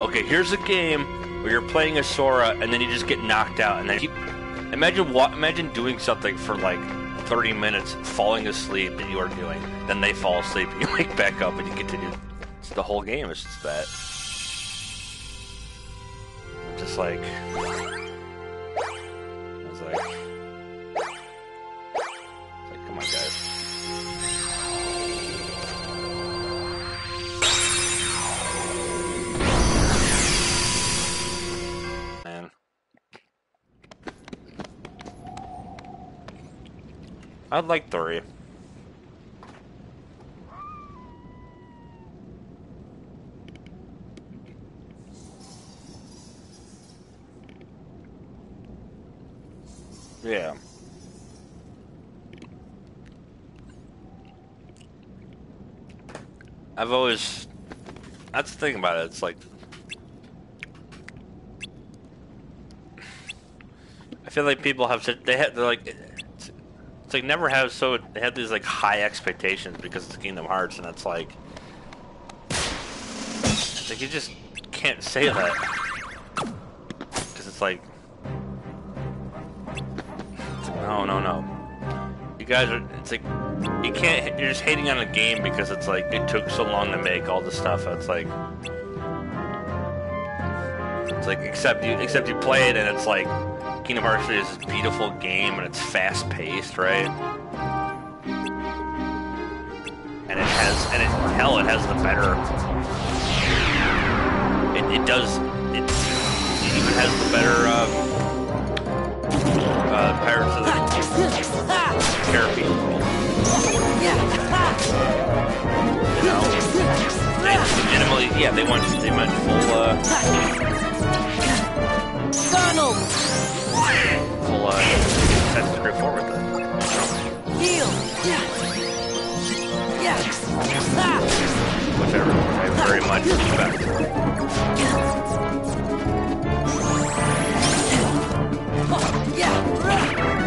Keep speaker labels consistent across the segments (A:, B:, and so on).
A: Okay, here's a game where you're playing a Sora and then you just get knocked out and then keep. Imagine what? Imagine doing something for like 30 minutes, falling asleep, and you are doing. Then they fall asleep and you wake back up and you continue. It's the whole game. It's just that. I'm just like. It's like. It's like, come on, guys. I'd like three. Yeah. I've always. That's the thing about it. It's like. I feel like people have. They have. They're like. It's, like never have so. They have these like high expectations because it's Kingdom Hearts, and it's like. It's like you just can't say that. Because it's like. It's like, no, no, no. You guys are. It's like you can't. You're just hating on a game because it's like it took so long to make all the stuff. It's like. It's like except you except you play it and it's like Kingdom Hearts is a beautiful game and it's fast paced, right? And it has and it hell it has the better. It, it does it, it even has the better uh, uh, Pirates of the Caribbean. You know, legitimately, yeah, they went, they went full, uh,
B: Donald!
A: Full, uh, 4 with it,
B: Heal! Yeah. Yeah.
A: which I, very much respect. What's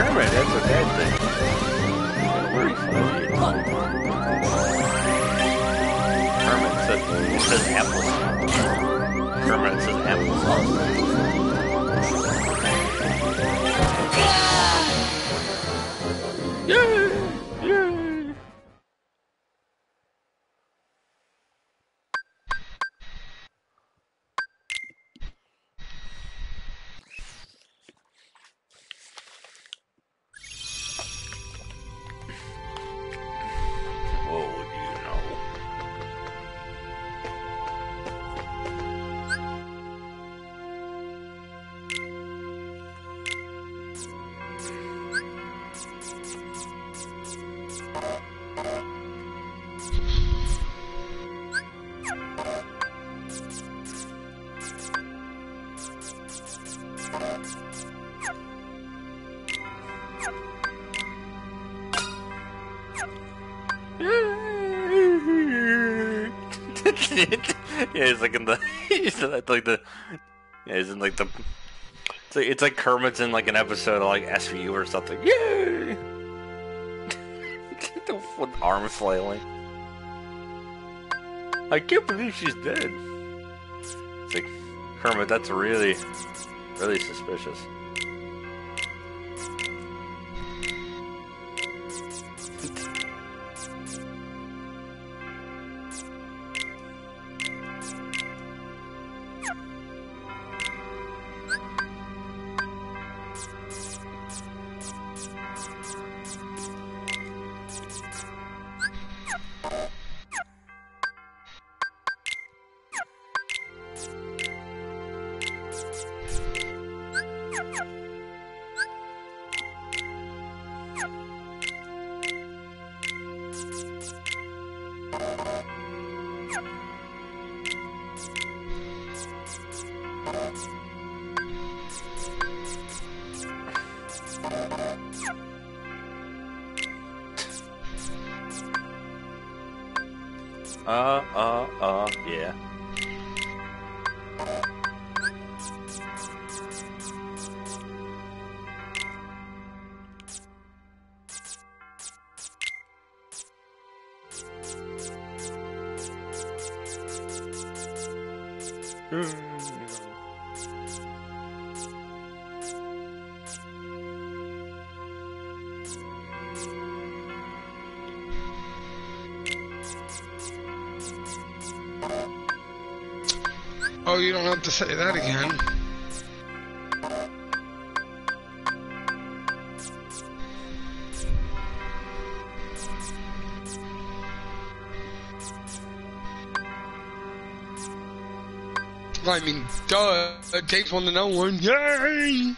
A: Kermit, that's a bad thing. Kermit says, says applesauce. Kermit says applesauce. He's like in the he's like the yeah, he's in like the it's like, it's like Kermit's in like an episode of like SVU or something. Yay! With arms flailing. I can't believe she's dead. It's like Kermit, that's really really suspicious. Yeah.
C: Say that again. I mean, duh. It takes one to know one. Yay!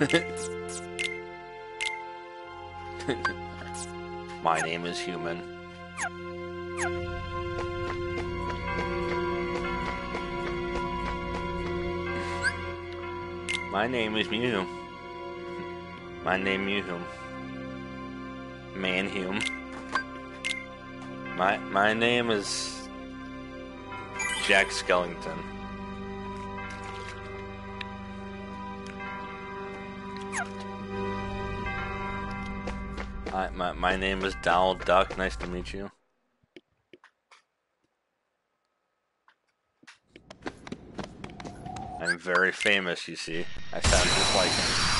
A: My name is Human. My name is Mew. My name Mew. Manhume. My my name is Jack Skellington. My name is Donald Duck. Nice to meet you. I'm very famous, you see. I sound just like him.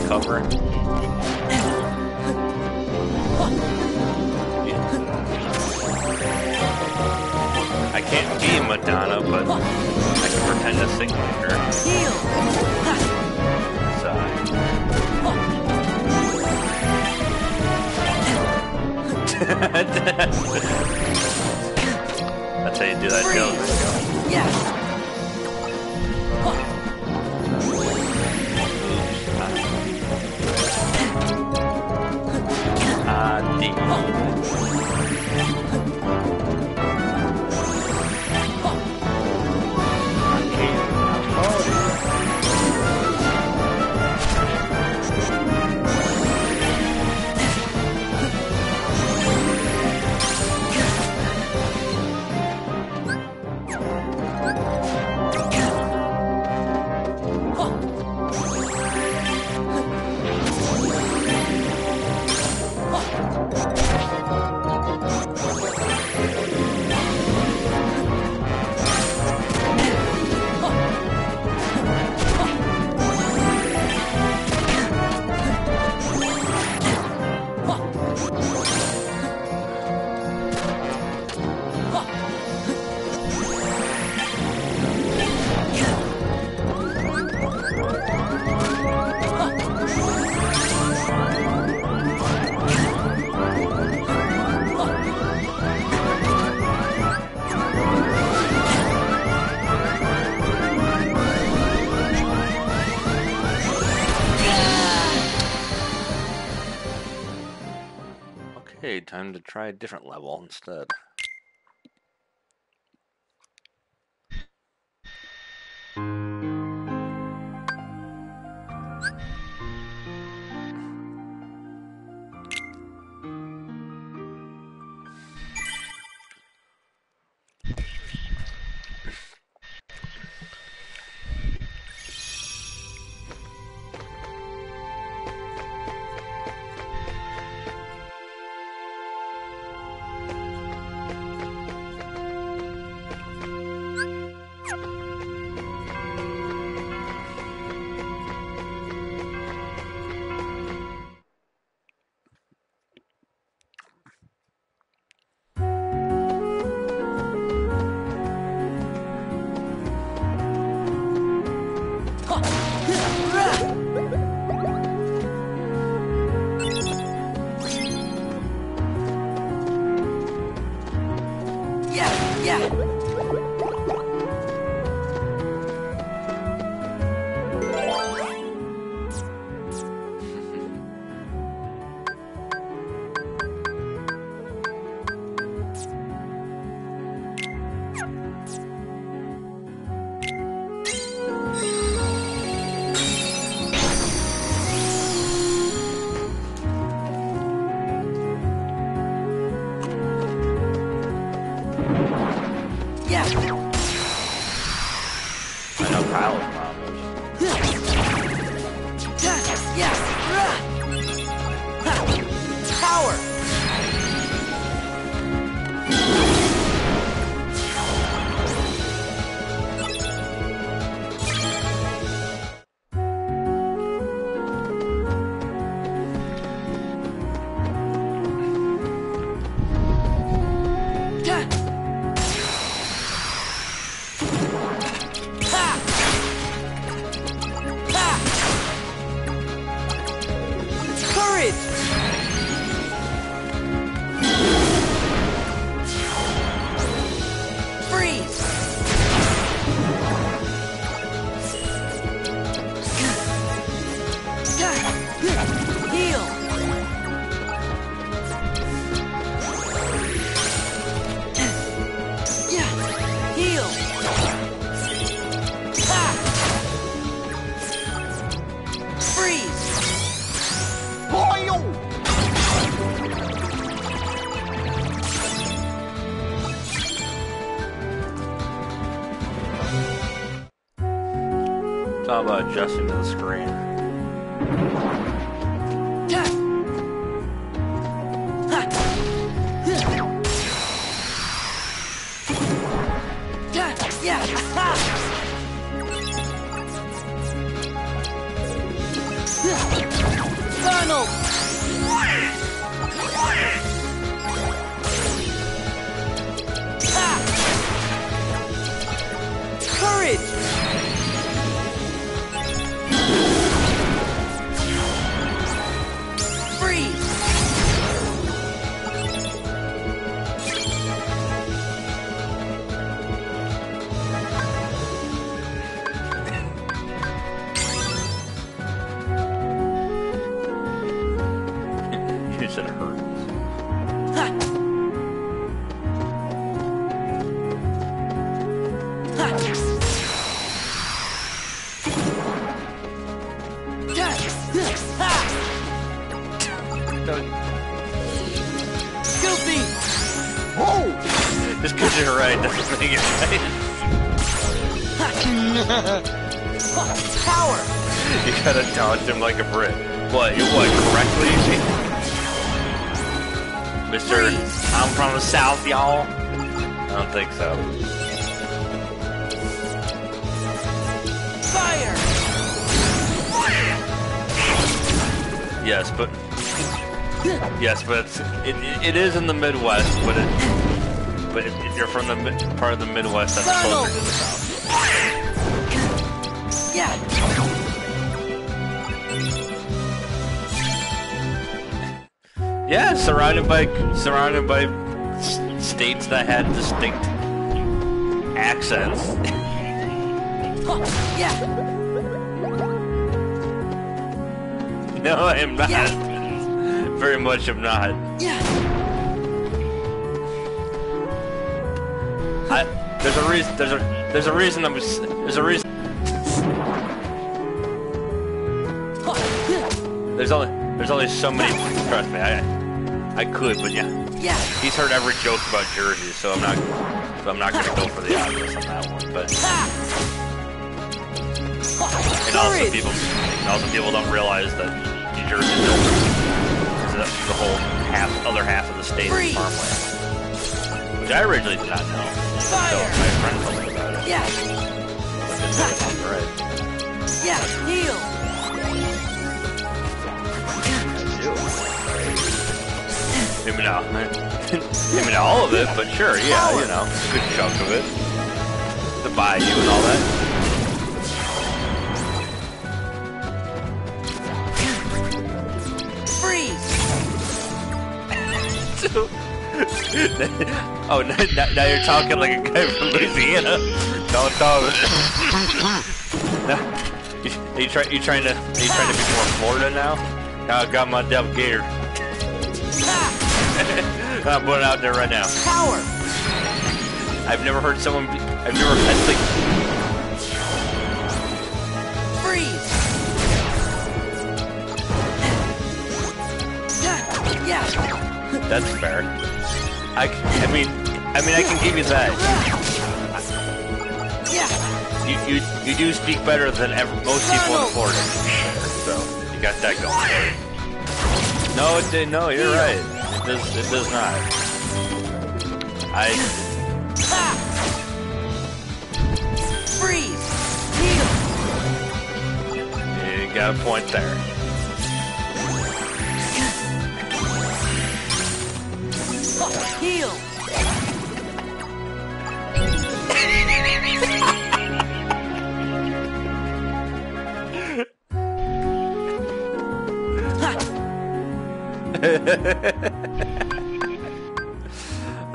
A: My cover. I can't be Madonna, but I can pretend to sing like her. That's how you do that joke.
B: Yes.
A: Ah, try a different level instead. Adjusting is in the Midwest, but it but if if you're from the part of the Midwest, that's closer to the south.
B: Yeah!
A: Yeah, surrounded by surrounded by states that had distinct accents.
B: Huh, Yeah!
A: no, I am not.
B: Yeah.
A: Very much, I'm not.
B: Yeah!
A: There's a reason. There's a there's a reason I'm. There's a reason. There's only there's only so many. Trust me, I I could, but yeah,
B: Yeah!
A: he's heard every joke about Jersey, so I'm not. So I'm not gonna go for the obvious on that one. But and also people and also people don't realize that New Jersey is the, the whole half other half of the state is farmland, which I originally did not know.
B: Fire!
A: my friend told me about it.
B: Yeah! Yeah! Heal!
A: Maybe not. Maybe not all of it, but sure, yeah, you know, a good chunk of it. The bayou and all that. oh, now, now you're talking like a guy from Louisiana. Don't talk. no, you, you try, you trying to, are you trying to be more Florida now? Now I got my devil gator. I'm putting out there right now.
B: Power!
A: I've never heard someone. Be, I've never. That's like
B: Freeze! Yeah!
A: That's fair. I, I mean, I mean, I can give you that.
B: Yeah!
A: You, you, you do speak better than ever, most people in Florida. So you got that going. No, it did. No, you're right. It does. It does not. I.
B: Freeze! Heal!
A: You got a point there.
B: Heal!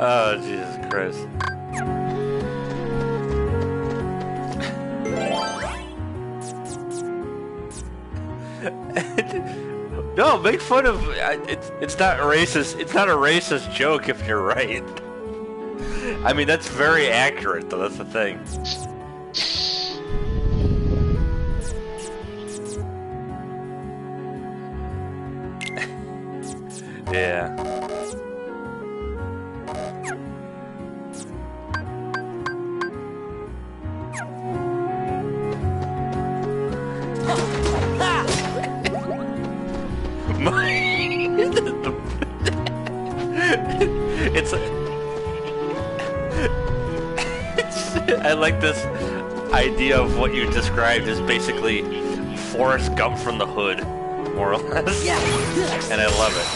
A: Oh Jesus Christ. No, make fun of it's. It's not racist. It's not a racist joke if you're right. I mean, that's very accurate, though. That's the thing. yeah. Like this idea of what you described as basically Forrest Gump from the hood. more or less,
B: Yeah.
A: and I love it.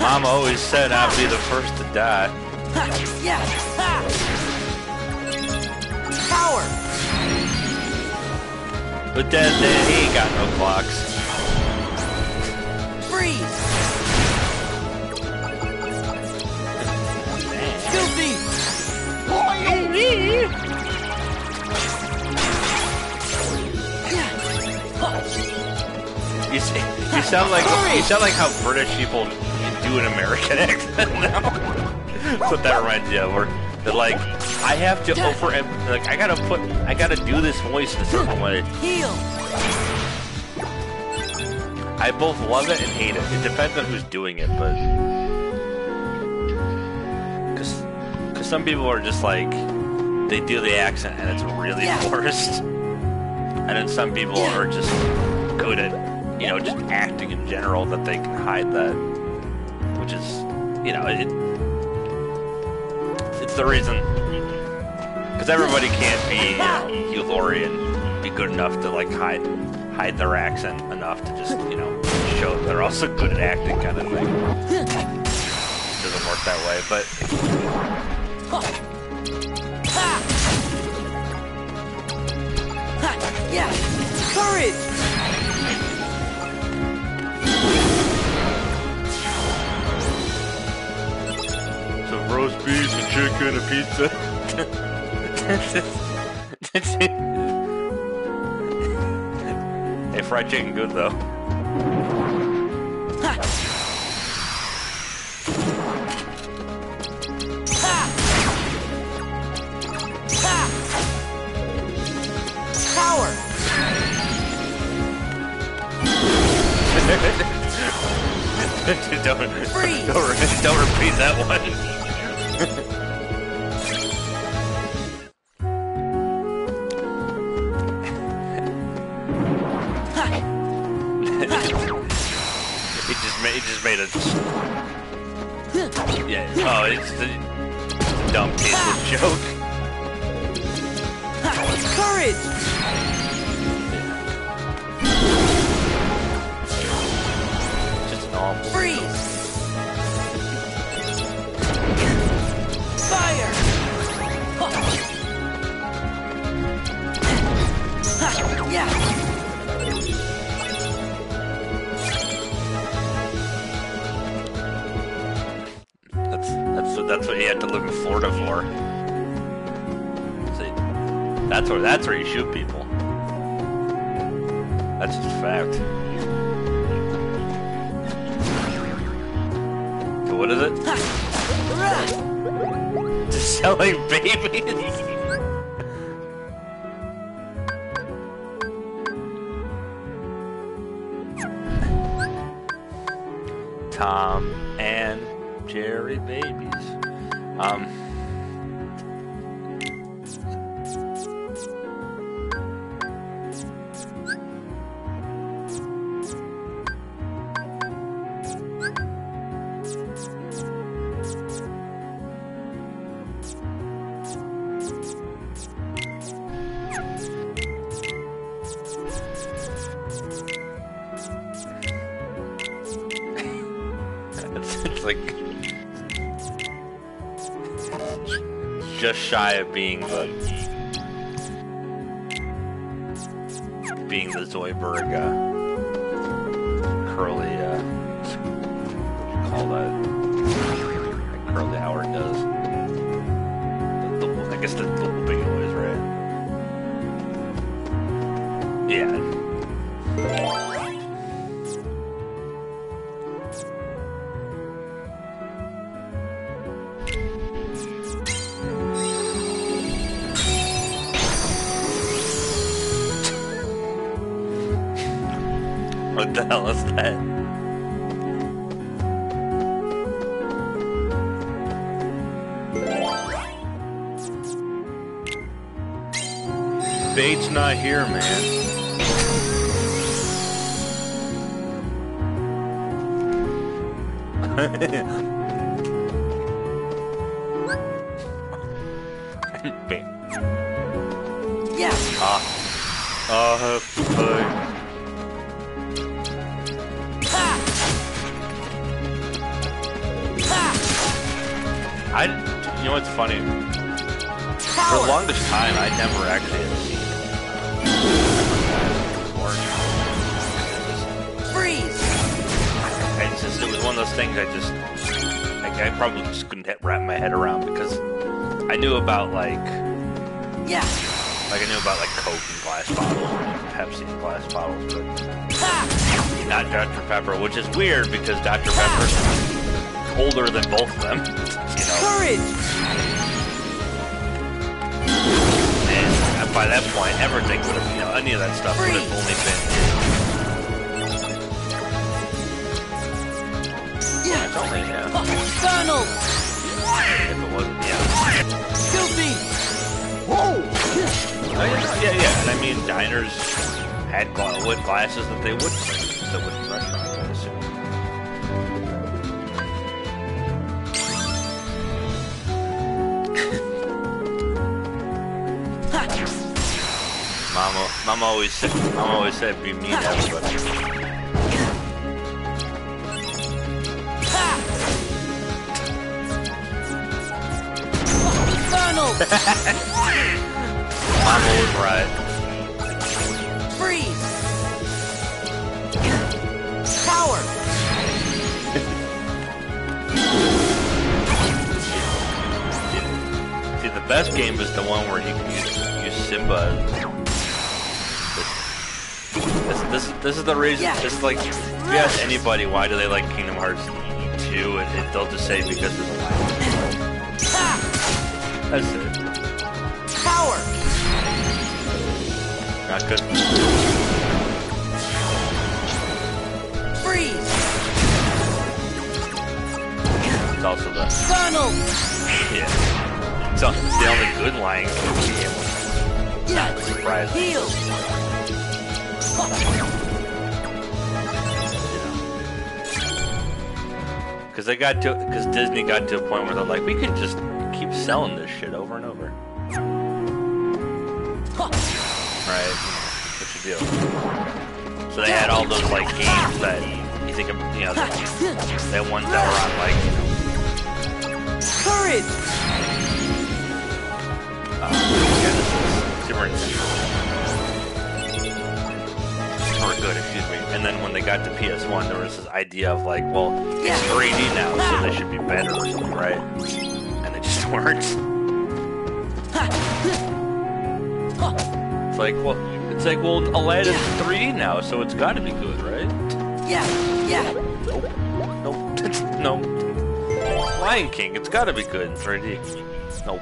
A: Mom always said I'd be the first to die.
B: Yeah. Power.
A: But Dad, Dad, he ain't got no clocks. You, sound like you sound like how British people do an American accent now. That's what that reminds you of. Where they're like, I have to over, like I gotta put, I gotta do this voice in a certain way.
B: Heal.
A: I both love it and hate it. It depends on who's doing it, but because because some people are just like they do the accent and it's really forced, and then some people are just good at you know just acting in general that they can hide that, which is you know it. It's the reason because everybody can't be you know, and be good enough to like hide hide their accent enough to just you know show they're also good at acting kind of thing. It Doesn't work that way, but.
B: Yeah. Courage.
A: Roast beef and chicken and pizza. hey, fried chicken good though.
B: Ha. Ha. Ha. Power.
A: don't, don't, don't repeat that one. Made, it just made a yeah. Oh, it's the dumb tasteless ah!
B: joke. Courage.
A: That's where that's where you shoot people. That's just a fact. So what is it? Just selling babies. Being the being the Zoidberg uh, curly uh, what you call that? Like curly Howard does. The, the, I guess the, the big noise, right? Yeah. What the hell is that? Bait's not here, man. Bait.
B: Yeah.
A: Ah. Uh, uh, know? For the longest time, I never actually had seen it.
B: Freeze!
A: Just, it was one of those things I just, like, I probably just couldn't hit- wrap my head around because I knew about, like,
B: Yeah!
A: like I knew about, like, Coke and glass bottles, and Pepsi in glass bottles, but
B: Ha!
A: not Dr. Pepper, which is weird because Dr. Pepper's older than both of them, you know?
B: Courage!
A: By that point, everything would have, you know, any of that stuff would have only been.
B: Yeah!
A: It's only, yeah.
B: Oh, Donald!
A: If it wasn't, yeah.
B: Goofy!
A: Oh, yeah, yeah, yeah. And I mean, diners had wood glasses that they would Mama always said, Mama always said, mean to everybody.
B: Donald!
A: Mama was right.
B: Freeze! Power!
A: See, the best game is the one where you can use, use Simba. This, this, this is the reason.
B: Yeah.
A: Is like, if you ask anybody why do they like Kingdom Hearts 2, and it, they'll just say because there's a ah.
B: line.
A: That's it.
B: Power!
A: Not good.
B: Freeze!
A: It's also the
B: Donald!
A: yeah. It's, it's the only good game.
B: Yeah!
A: Surprising.
B: Heal!
A: Because they got to, because Disney got to a point where they're like, we can just keep selling this shit over and over. Right? What you do? So they had all those like games that you think of, you know, the, the ones that were on like, you know,
B: Courage!
A: uh, Genesis, Super Nintendo. Or good, excuse me. And then when they got to PS1, there was this idea of like, well, it's 3D now, so they should be better or something, right? And they just weren't. It's like, well, it's like, well, Aladdin's 3D now, so it's got to be good, right?
B: Yeah! Yeah!
A: Nope. nope. Lion King, it's got to be good in 3D. Nope.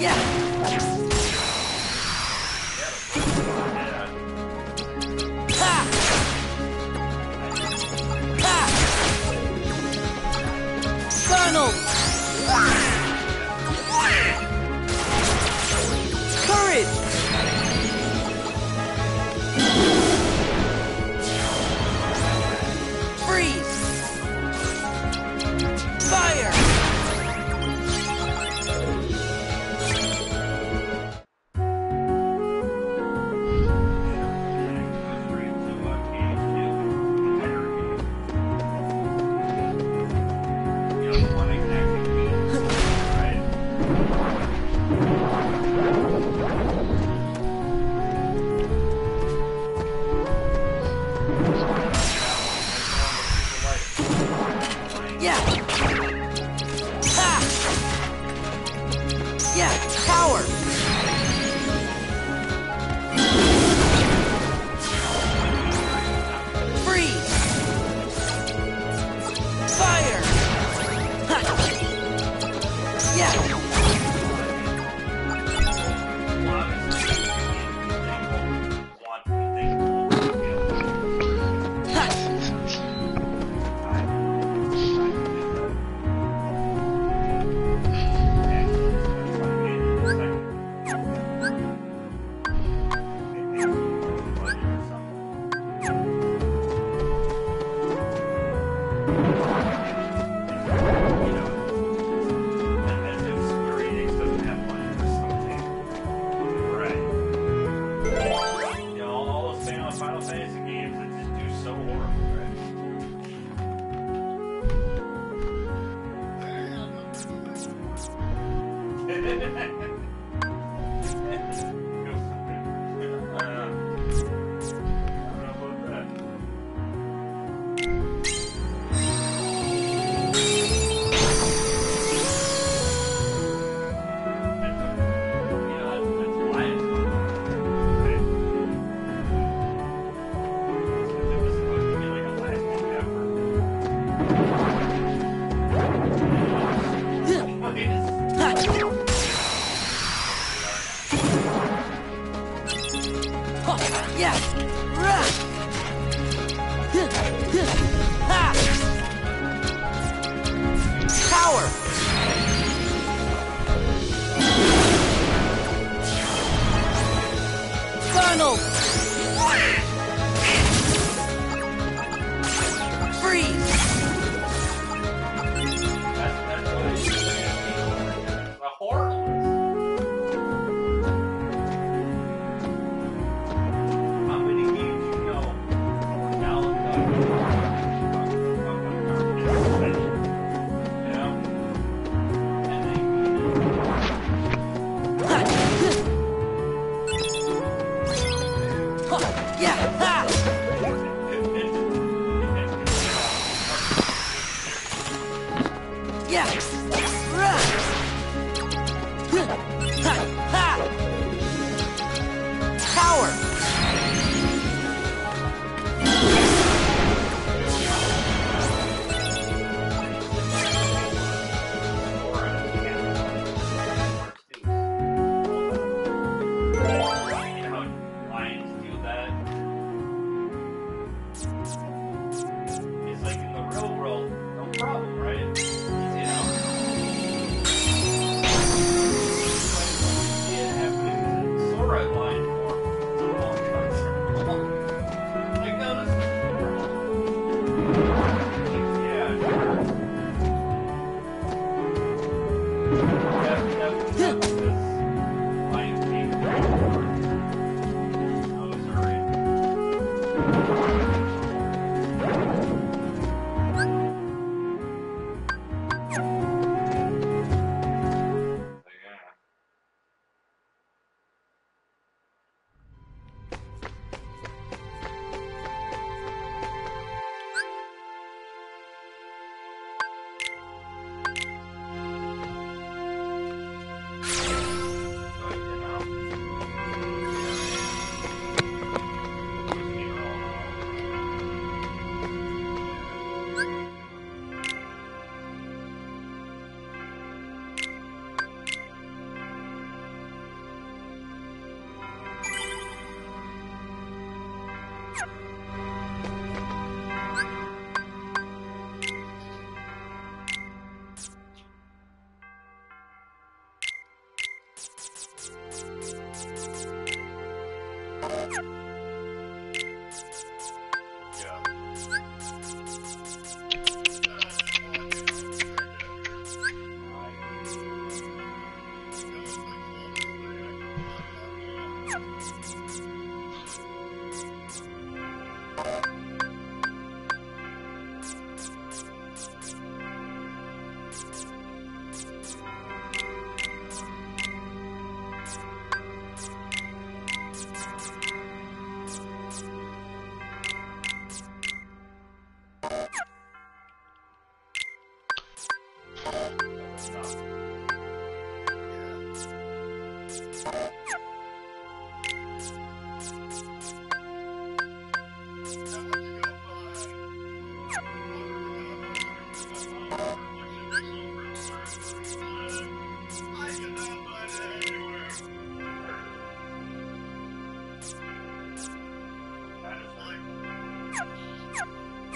A: Yeah.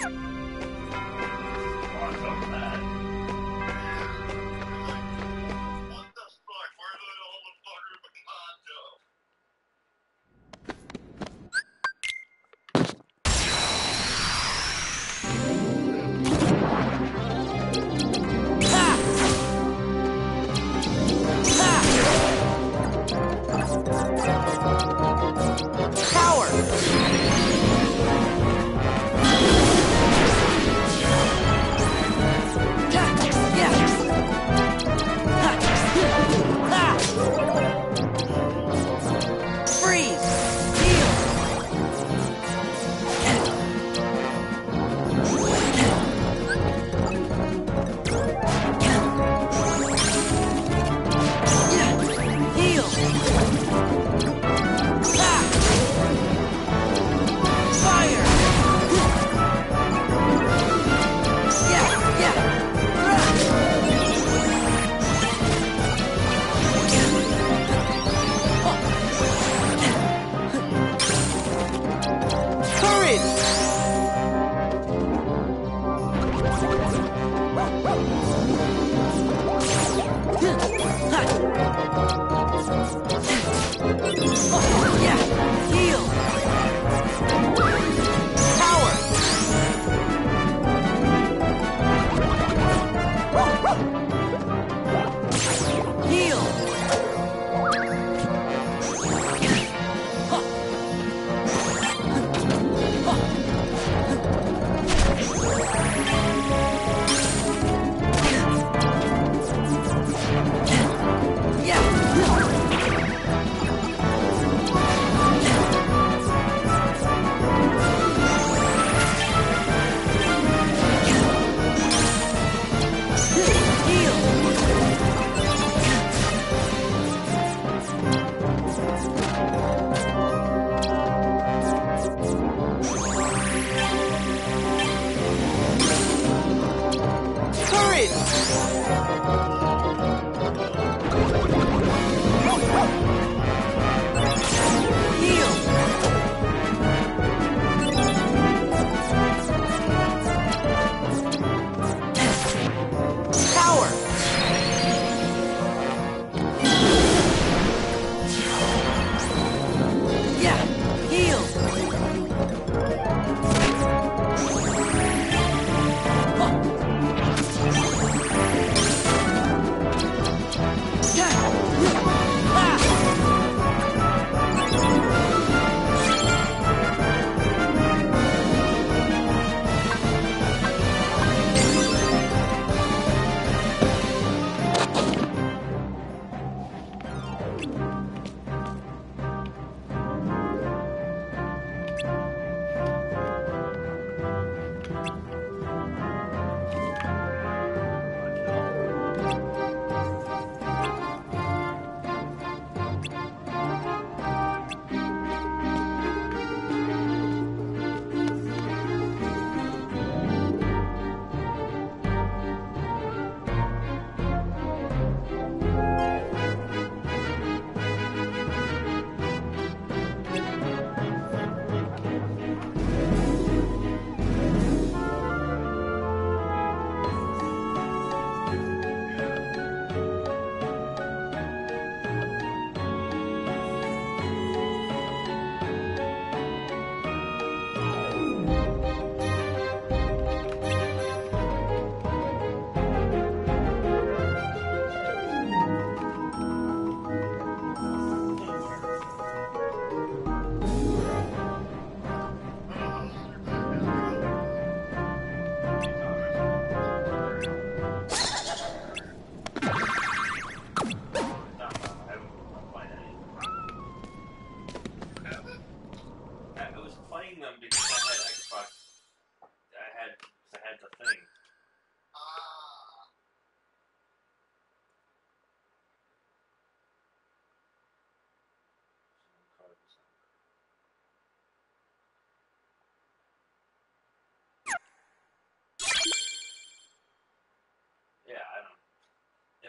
B: What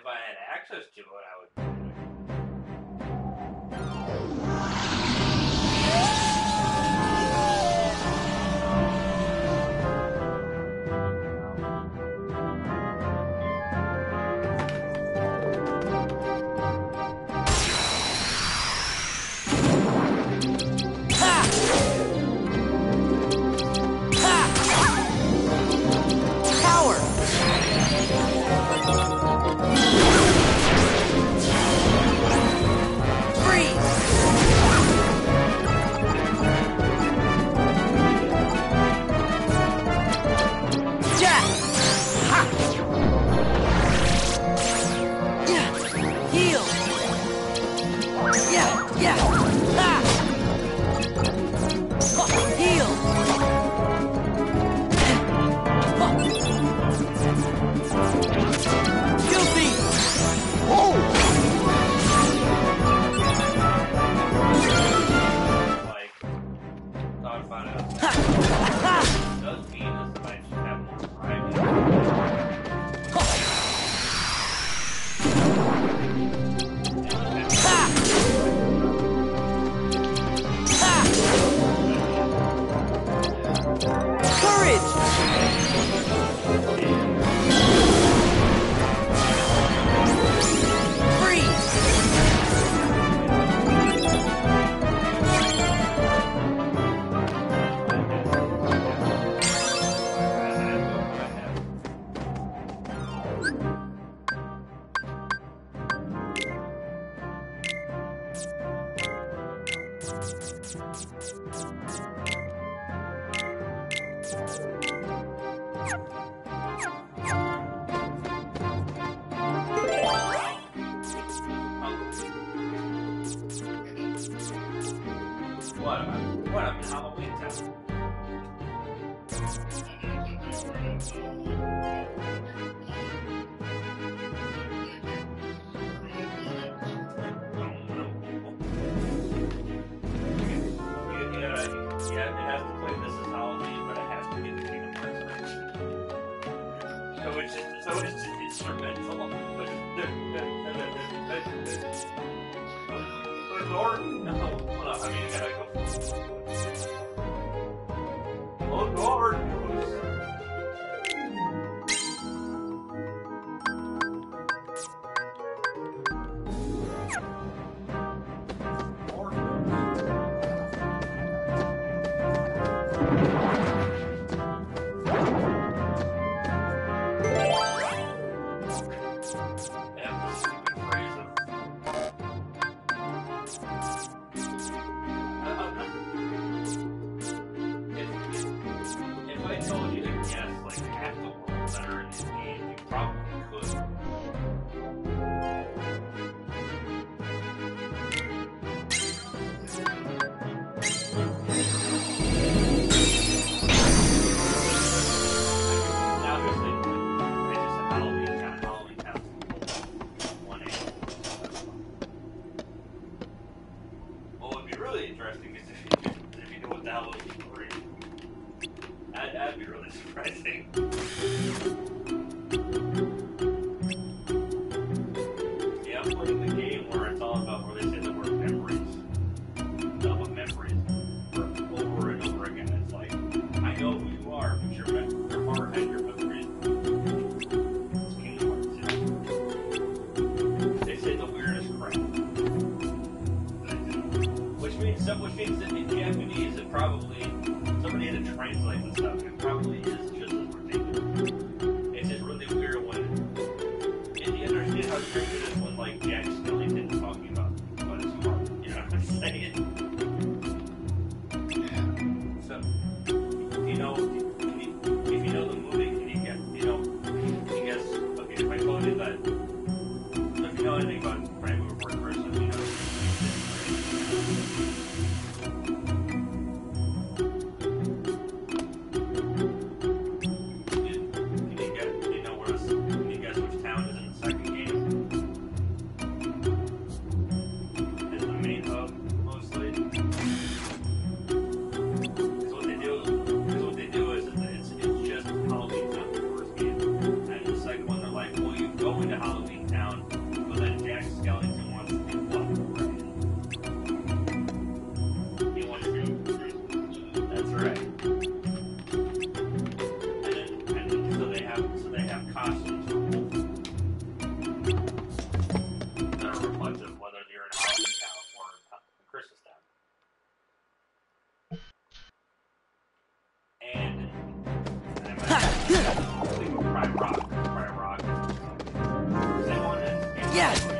A: if I had access to it, I would.
B: Yeah.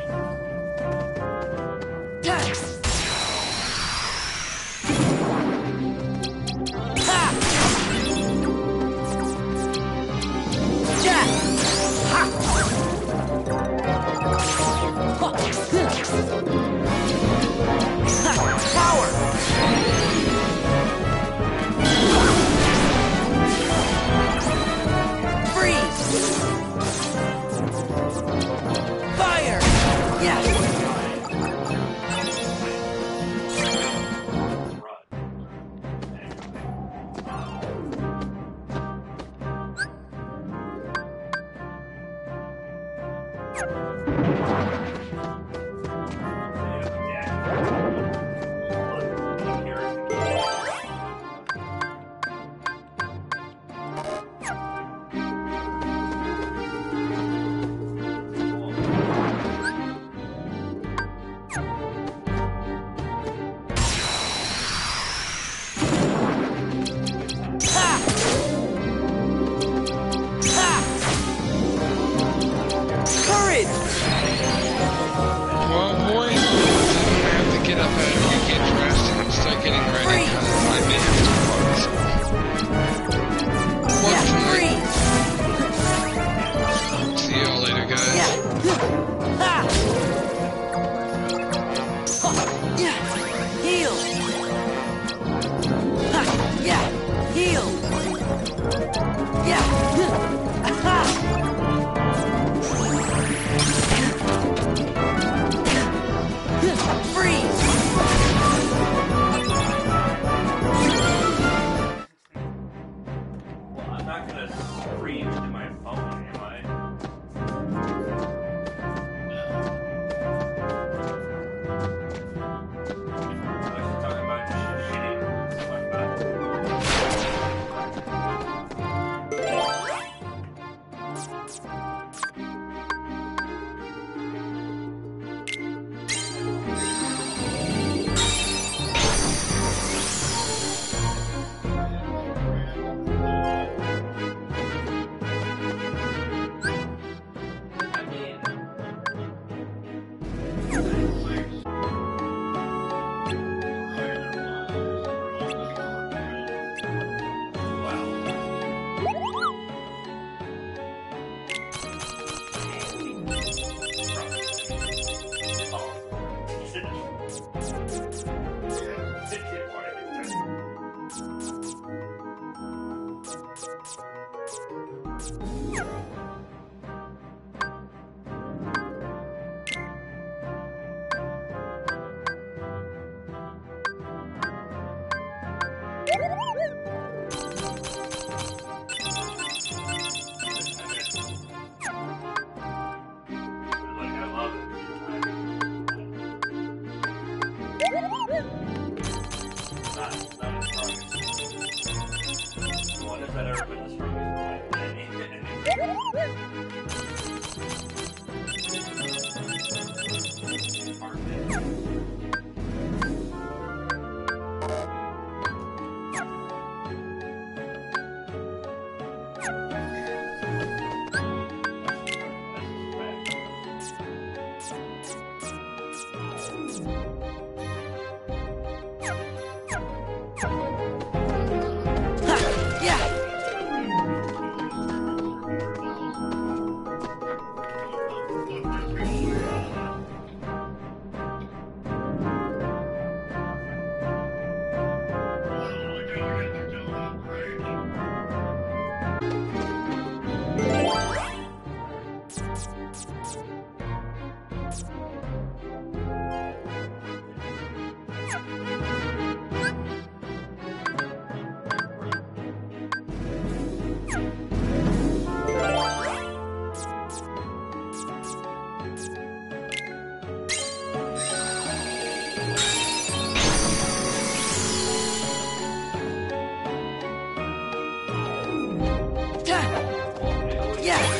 B: Yeah.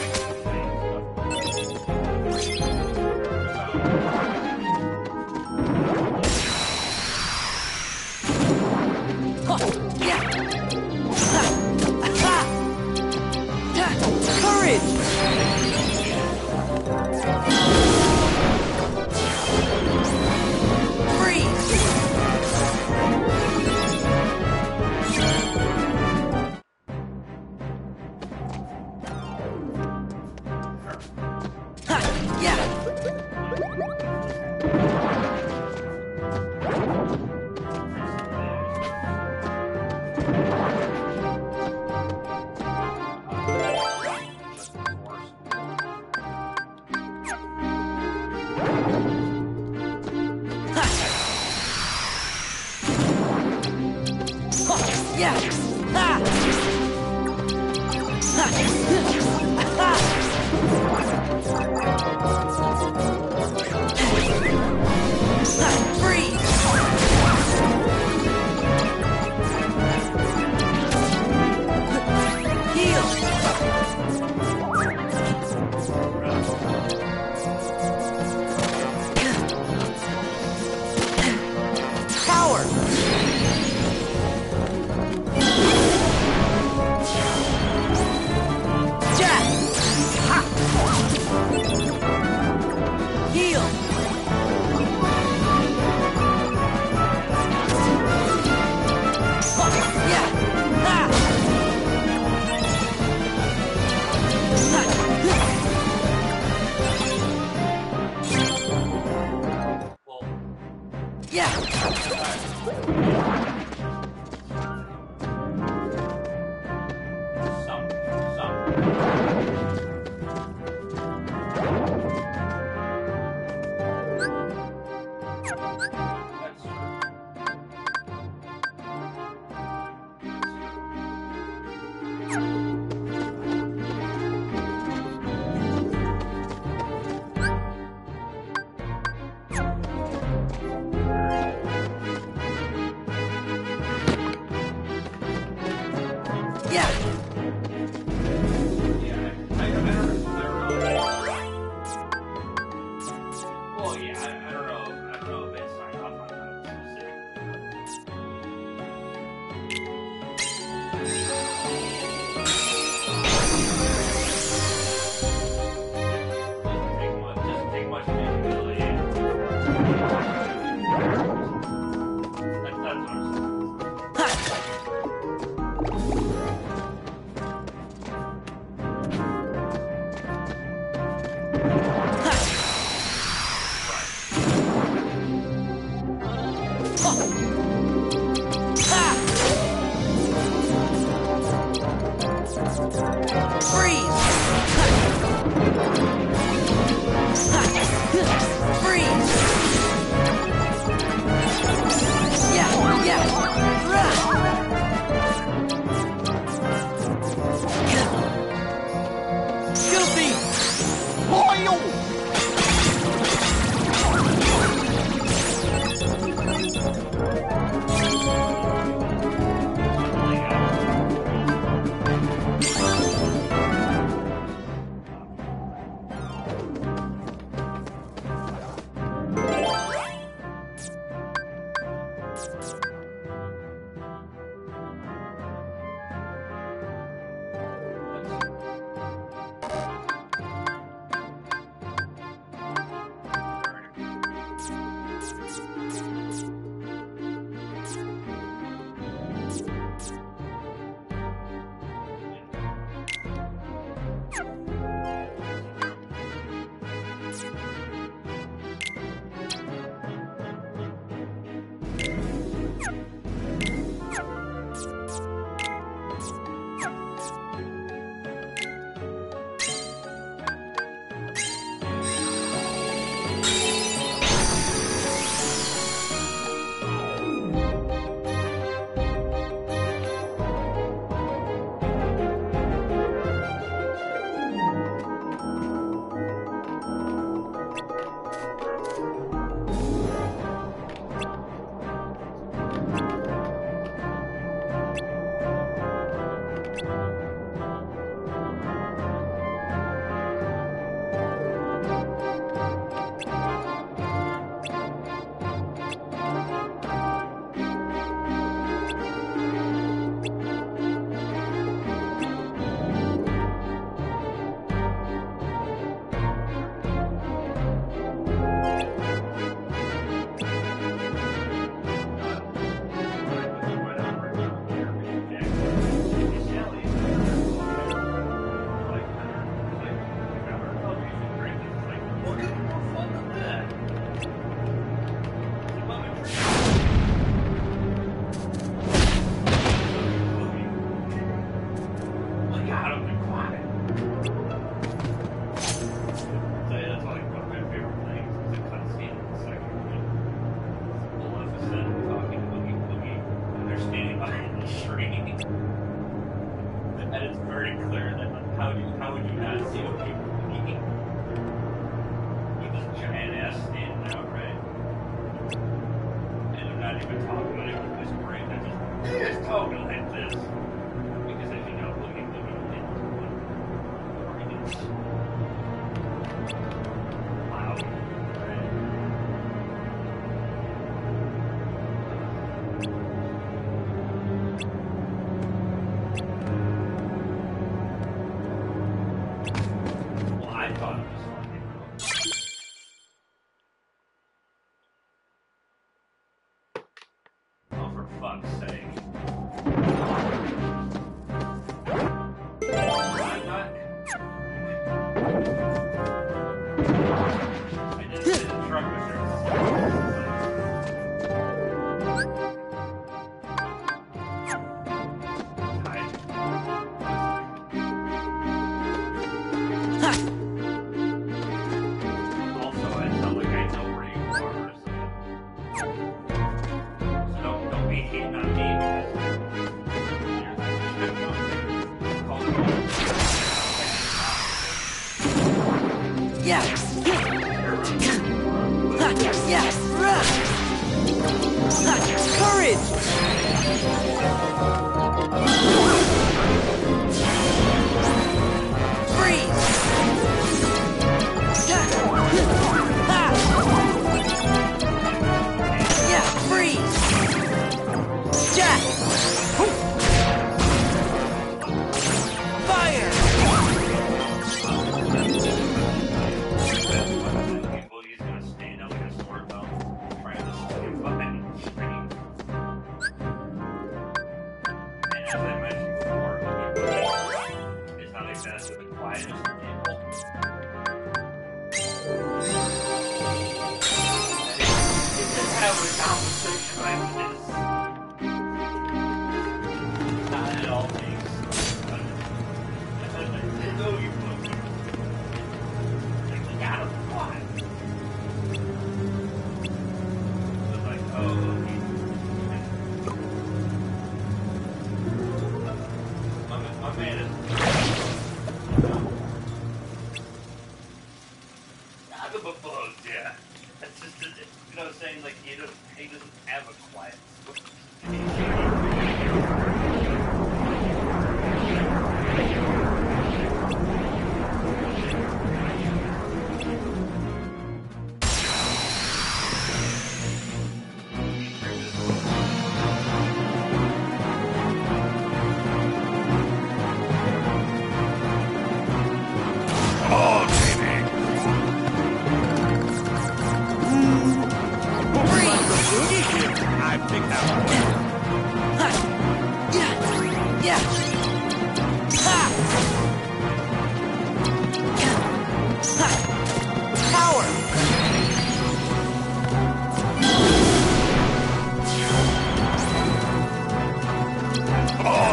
A: On,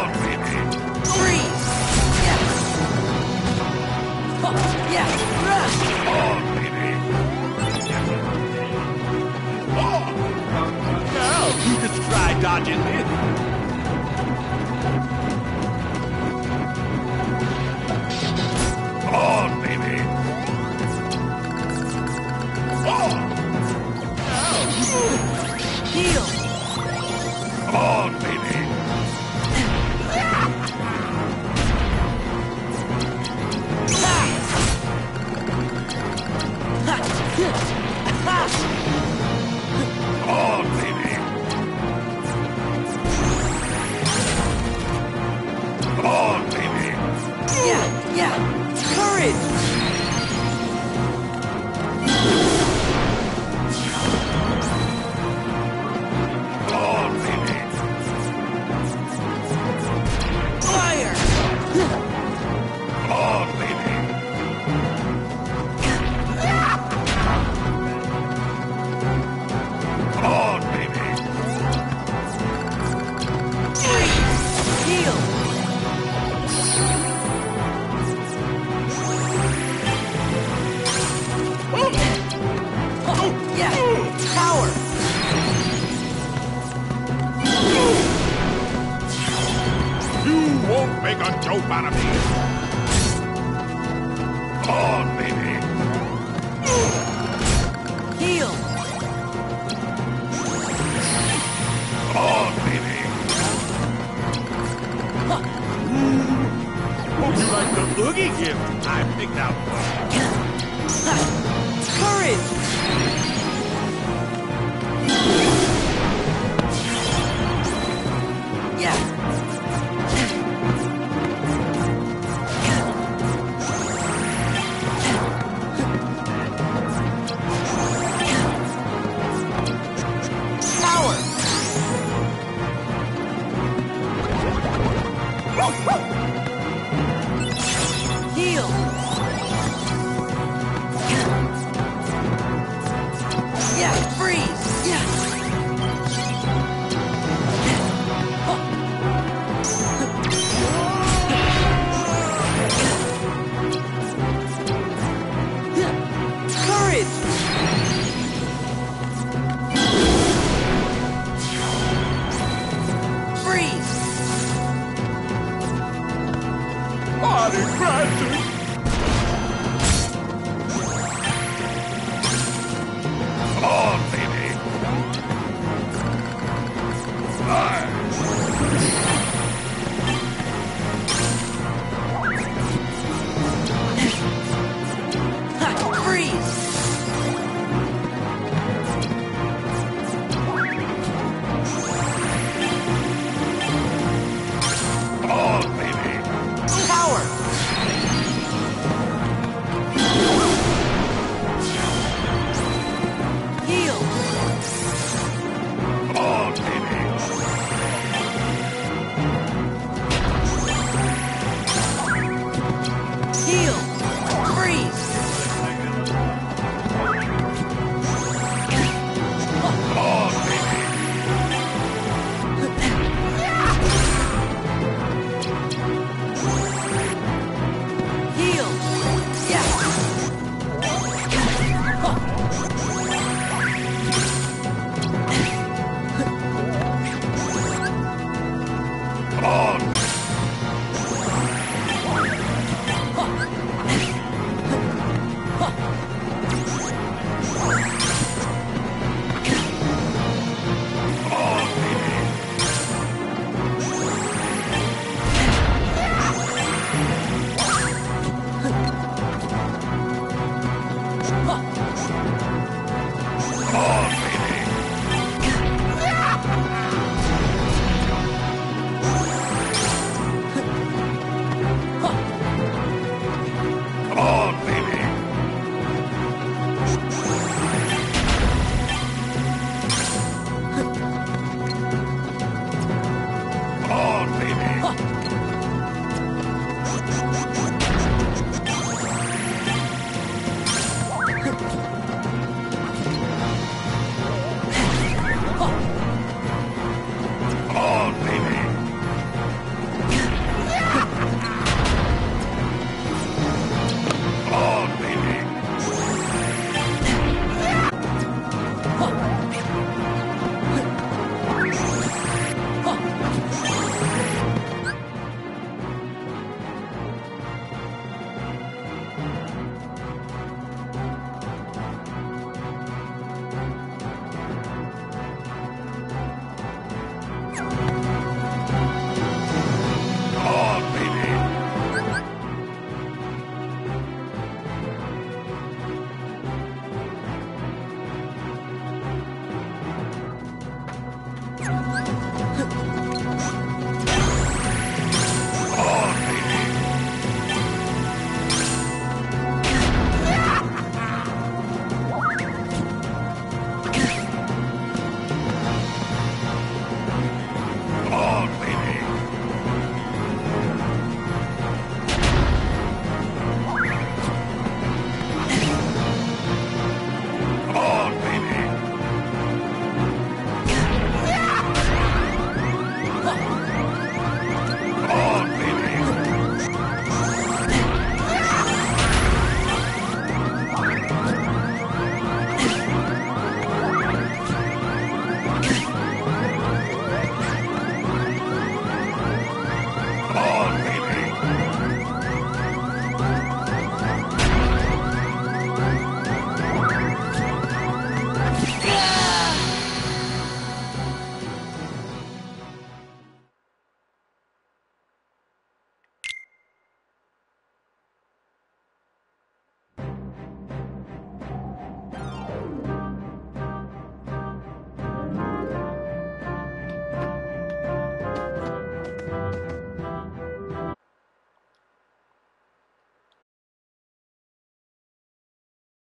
D: 快